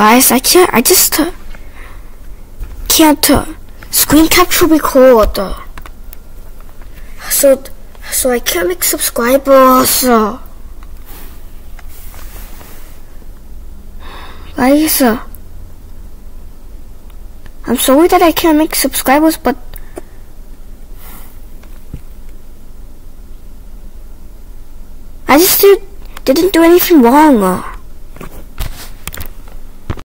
Guys, I can't, I just uh, can't uh, screen capture record. So, so I can't make subscribers. Uh. Guys, uh, I'm sorry that I can't make subscribers, but I just did, didn't do anything wrong. Uh.